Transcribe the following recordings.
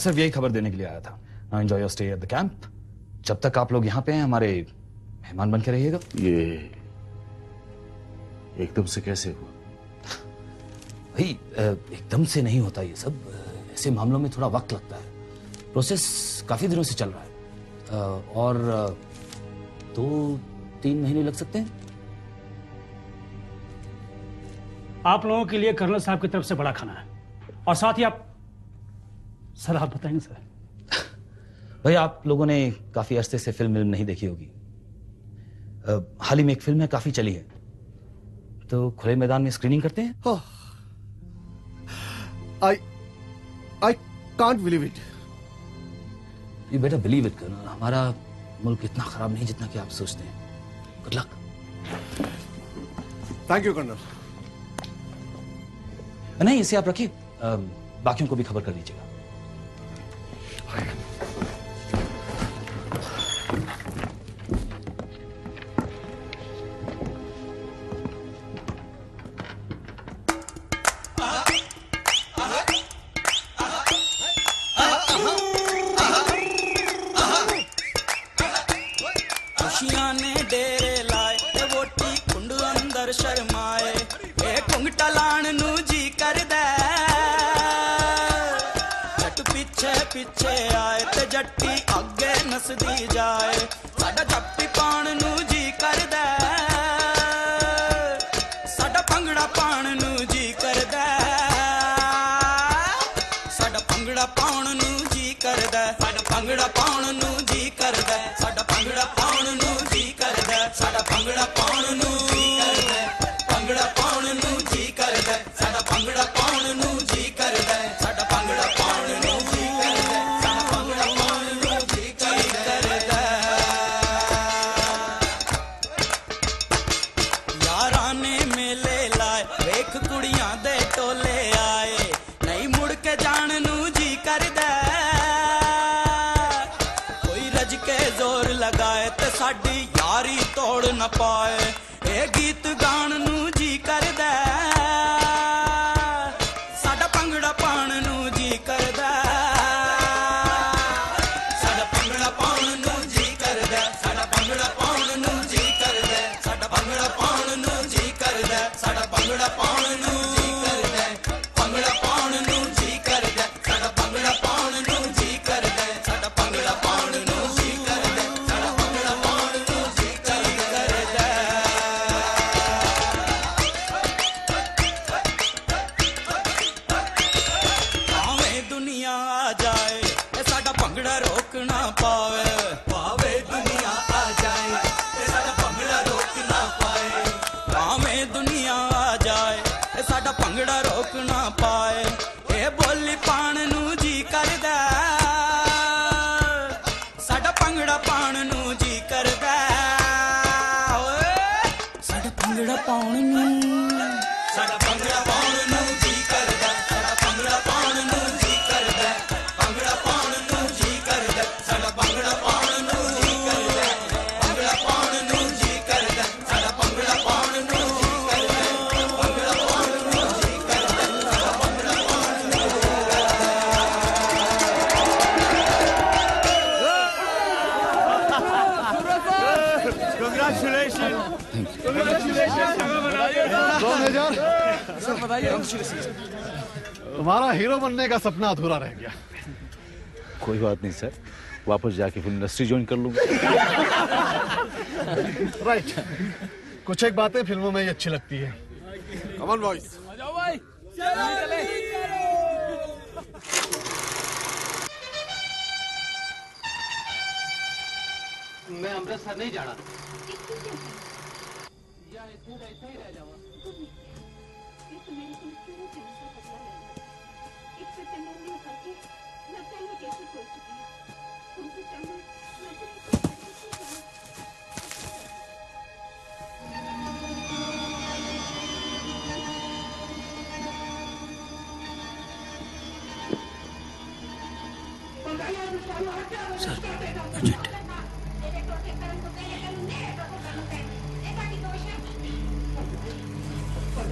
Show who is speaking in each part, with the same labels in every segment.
Speaker 1: सिर्फ़ यही खबर देने के लिए आया था। Now enjoy your stay at the camp जब तक आप लोग यहाँ पे हैं हमारे मेहमान बन के रहिएगा।
Speaker 2: ये एकदम से कैसे हुआ?
Speaker 1: भाई एकदम से नहीं होता ये सब। ऐसे मामलों में थोड़ा वक्त लगता है। प्रोसेस काफ़ी दिनों से चल रहा है। और दो तीन महीने लग सकते हैं।
Speaker 3: आप लोगों के लिए कर्नल साहब की तरफ़ से बड़ा खाना है। और साथ ही आप सर आप बताएँगे सर।
Speaker 1: भाई आप लोगों ने काफ़ी अरसे से फ़िल्म विल्म नहीं देखी होगी। हाल ही में एक फ़िल्म है काफ़ी चली है। तो खुले मैदान में स्क्रीनिंग करते हैं?
Speaker 4: I I can't believe it
Speaker 1: you better believe it colonel हमारा मुल्क इतना खराब नहीं जितना कि आप सोचते हैं। Good luck
Speaker 4: thank you colonel
Speaker 1: नहीं इसे आप रखिए। बाकियों को भी खबर कर दीजिएगा।
Speaker 5: plan. ਨਾ ਪਾਏ। ਇਹ ਗੀਤ ਗਾਣ ਨੂੰ ਜੀ ਕਰਦਾ ਭਾਵੇਂ ਦੁਨੀਆ ਆ ਜਾਏ ਇਹ ਸਾਡਾ ਭੰਗੜਾ ਰੋਕ ਨਾ ਪਾਏ। ਇਹ ਬੋਲੀ ਪਾਣ ਨੂੰ
Speaker 4: तुम्हारा हीरो बनने का सपना अधूरा रह गया।
Speaker 2: कोई बात नहीं सर। वापस जाके फ़िल्म इंडस्ट्री ज्वाइन कर लूँगा।
Speaker 4: राइट कुछ एक बातें फ़िल्मों में ही अच्छी लगती है। कमन बॉयज़
Speaker 6: मैं अमृतसर नहीं जाना
Speaker 7: Thank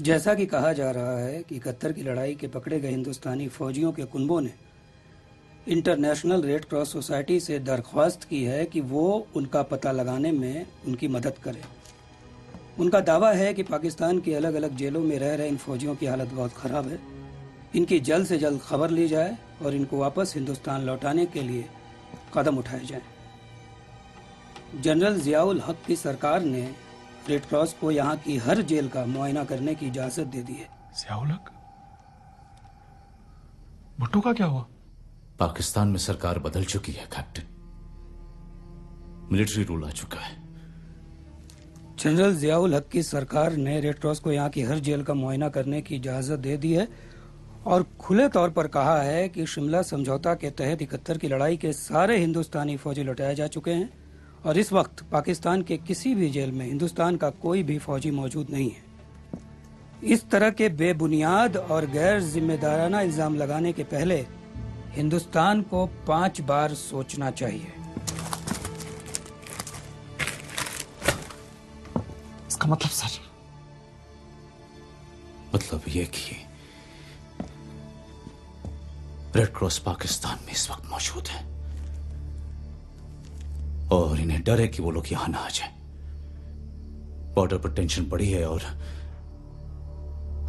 Speaker 7: जैसा कि कहा जा रहा है कि इकहत्तर की लड़ाई के पकड़े गए हिंदुस्तानी फौजियों के कुंबों ने इंटरनेशनल रेड क्रॉस सोसाइटी से दरख्वास्त की है कि वो उनका पता लगाने में उनकी मदद करें उनका दावा है कि पाकिस्तान की अलग अलग जेलों में रह रहे इन फौजियों की हालत बहुत खराब है इनकी जल्द से जल्द खबर ली जाए और इनको वापस हिंदुस्तान लौटाने के लिए कदम उठाए जाएँ। जनरल जियाउल हक की सरकार ने रेड क्रॉस को यहाँ की हर जेल का मुआयना करने की इजाज़त दे दी है।
Speaker 4: सियाउलक? भुट्टो का क्या हुआ?
Speaker 1: पाकिस्तान में सरकार बदल चुकी है कैप्टन। मिलिट्री रूल आ चुका है।
Speaker 7: जनरल जियाउल हक की सरकार ने रेड क्रॉस को यहाँ की हर जेल का मुआयना करने की इजाज़त दे दी है और खुले तौर पर कहा है कि शिमला समझौता के तहत इकहत्तर की लड़ाई के सारे हिंदुस्तानी फौजी लौटाए जा चुके हैं। और इस वक्त पाकिस्तान के किसी भी जेल में हिंदुस्तान का कोई भी फौजी मौजूद नहीं है। इस तरह के बेबुनियाद और गैर जिम्मेदाराना इल्ज़ाम लगाने के पहले हिंदुस्तान को पाँच बार सोचना चाहिए।
Speaker 4: इसका मतलब सर?
Speaker 1: मतलब ये कि रेड क्रॉस पाकिस्तान में इस वक्त मौजूद है। और इन्हें डर है कि वो लोग यहाँ ना आ जाए। बॉर्डर पर टेंशन बढ़ी है और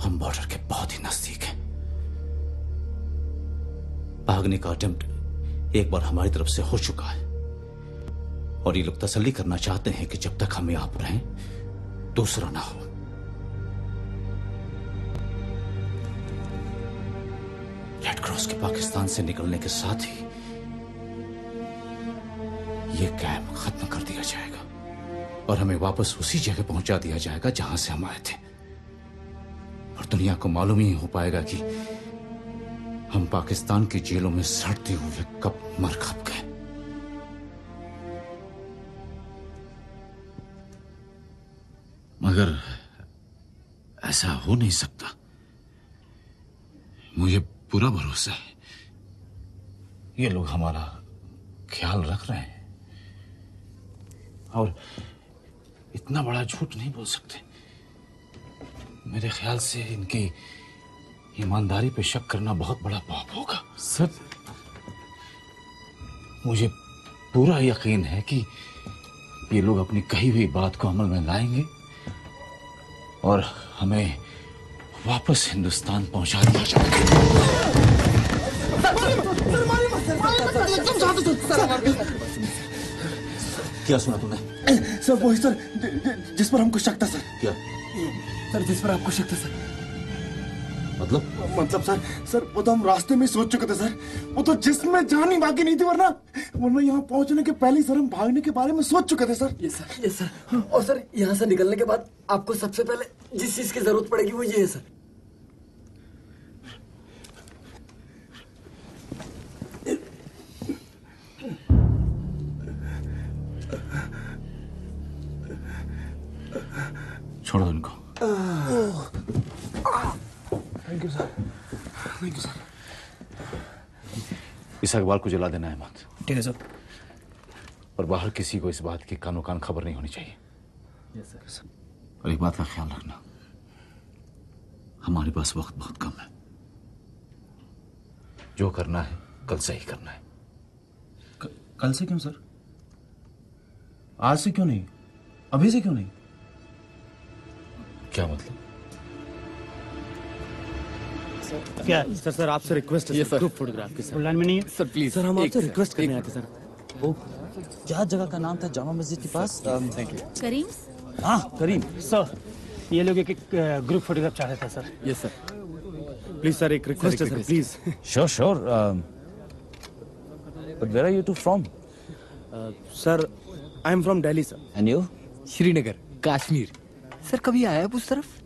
Speaker 1: हम बॉर्डर के बहुत ही नज़दीक हैं। भागने का अटेम्प्ट एक बार हमारी तरफ़ से हो चुका है। और ये लोग तसल्ली करना चाहते हैं कि जब तक हम यहाँ पर हैं दूसरा ना हो। रेड क्रॉस के पाकिस्तान से निकलने के साथ ही ये कैंप खत्म कर दिया जाएगा। और हमें वापस उसी जगह पहुँचा दिया जाएगा जहाँ से हम आए थे। और दुनिया को मालूम ही हो पाएगा कि हम पाकिस्तान की जेलों में सड़ते हुए कब मर खप गए। मगर ऐसा हो नहीं सकता। मुझे पूरा भरोसा है। ये लोग हमारा ख्याल रख रहे हैं। और इतना बड़ा झूठ नहीं बोल सकते मेरे ख्याल से इनकी ईमानदारी पे शक करना बहुत बड़ा पाप होगा
Speaker 4: सर
Speaker 1: मुझे पूरा यकीन है कि ये लोग अपनी कही हुई बात को अमल में लाएँगे और हमें वापस हिंदुस्तान पहुँचा दिया जाएगा क्या सुना तुमने?
Speaker 8: सर वही सर जि- जि- जिस पर हमको शक था सर।
Speaker 1: क्या?
Speaker 8: सर जिस पर आपको शक था सर।
Speaker 1: मतलब?
Speaker 8: मतलब सर सर वो तो हम रास्ते में सोच चुके थे सर। वो तो जिसमें जान ही बाकी नहीं थी वरना वरना यहाँ पहुँचने के पहले सर हम भागने के बारे में सोच चुके थे सर।
Speaker 9: ये सर ये सर। और सर यहाँ से निकलने के बाद आपको सबसे पहले जिस चीज़ की ज़रूरत पड़ेगी वो ये है सर।
Speaker 1: छोड़ दो इनको
Speaker 8: thank you sir thank you sir
Speaker 2: इस अखबार को जला देना है मत
Speaker 7: ठीक है सर
Speaker 2: और बाहर किसी को इस बात की कानो कान खबर नहीं होनी चाहिए और एक बात का ख्याल रखना हमारे पास वक्त बहुत कम है जो करना है कल से ही करना है
Speaker 10: कल से क्यों सर आज से क्यों नहीं अभी से क्यों नहीं
Speaker 2: क्या मतलब?
Speaker 3: क्या
Speaker 9: सर सर आपसे रिक्वेस्ट है सर ग्रुप फोटोग्राफ की
Speaker 3: लाइन में नहीं है?
Speaker 9: सर प्लीज़ सर हम आपसे रिक्वेस्ट करने आए थे सर।
Speaker 10: क्या जगह का नाम था जामा मस्जिद के पास?
Speaker 9: थैंक यू
Speaker 11: करीम?
Speaker 10: हाँ करीम।
Speaker 3: सर ये लोग एक, एक ग्रुप फोटोग्राफ चाह रहे थे sir.
Speaker 9: Yes sir please sir एक रिक्वेस्ट है sir please
Speaker 10: sure sure but where are you two from
Speaker 9: sir I am from Delhi sir
Speaker 10: and you
Speaker 9: Srinagar Kashmir sir कभी आया है उस तरफ़?